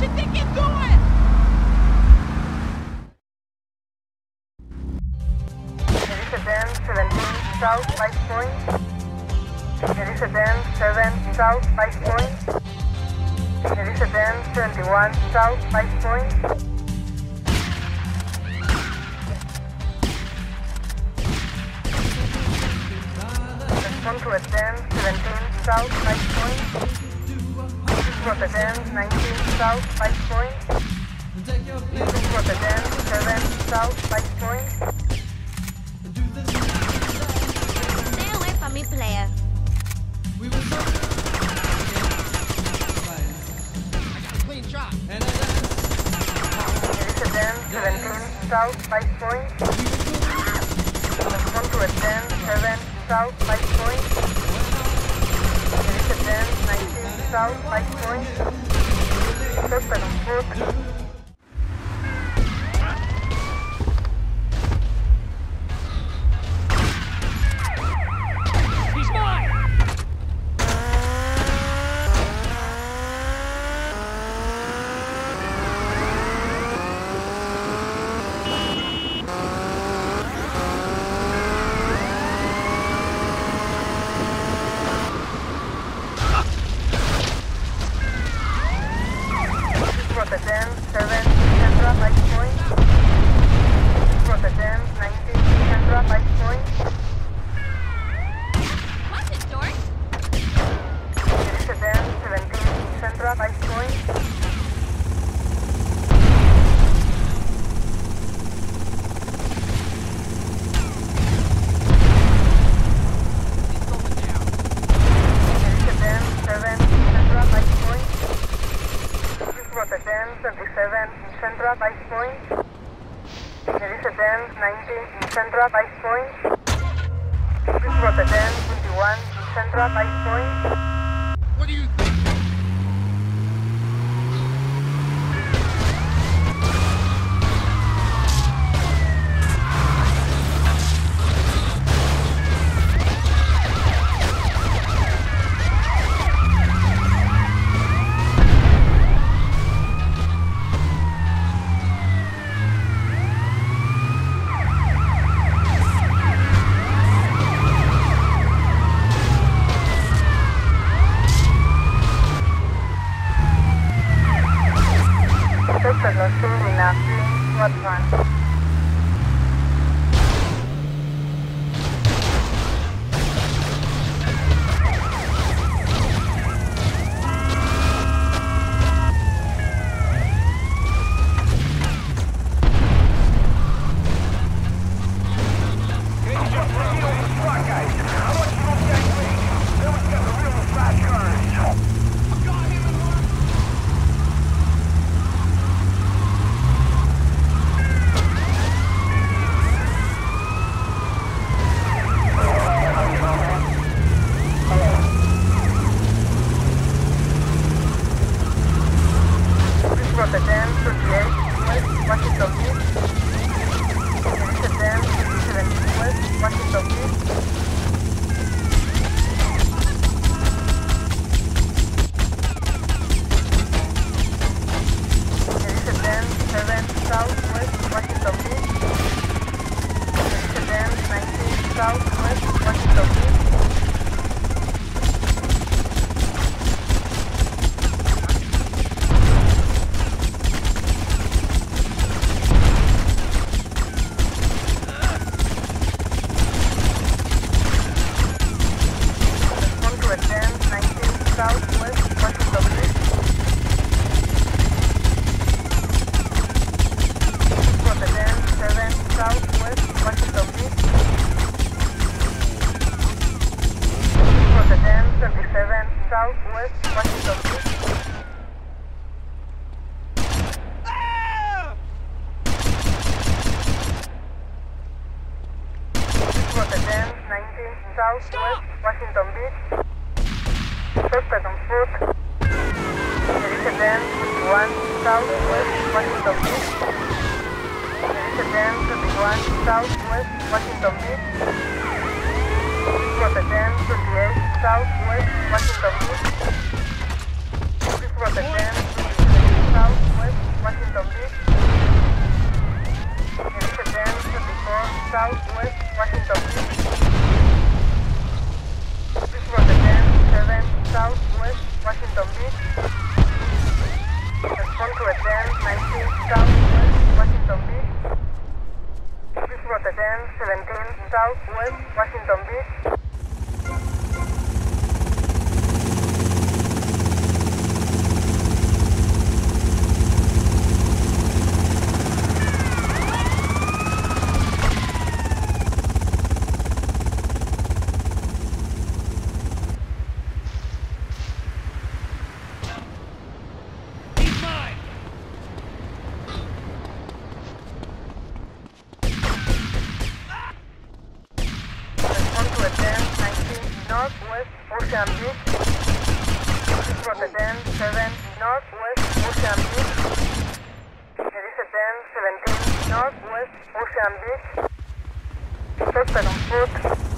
What you think you're doing? Elizabeth 17 South Vice Point. Elizabeth 7 South Vice Point. Elizabeth 71 South Vice Point. Respond to attend 17 South Vice Point. Rotterdam 19 South Vice Point. Rotterdam 7 South Vice Point. Stay away from me, player. Clean shot. Elizabeth 17 South Vice Point. Respond to attend 7 South Vice Point to 10, 19 south, Vice Point. Open on 4. Central Vice Point. Watch it, Dork. Elizabeth 17 Central Vice Point. Elizabeth 7 Central Vice Point. Rotterdam 27 Central Vice Point. Elizabeth 19 Central Vice Point. Rotterdam 21 Central Vice Point. southwest Mexico ah! Washington Beach. Suspect on foot. Rotterdam, 1 Southwest, Washington Beach. Rotterdam, 1 Southwest, Washington Beach. Rotterdam, 28 southwest, Washington Beach. Please represent southwest, Washington Beach. And represent 54 southwest, Washington Beach. Please represent 7 southwest, Washington Beach. Respond to attend 19 southwest, Washington Beach. Please represent 17 southwest, Washington Beach. Northwest Ocean Beach. Please report again 7 Northwest Ocean Beach. There is attend 17 Northwest Ocean Beach. Suspect on foot.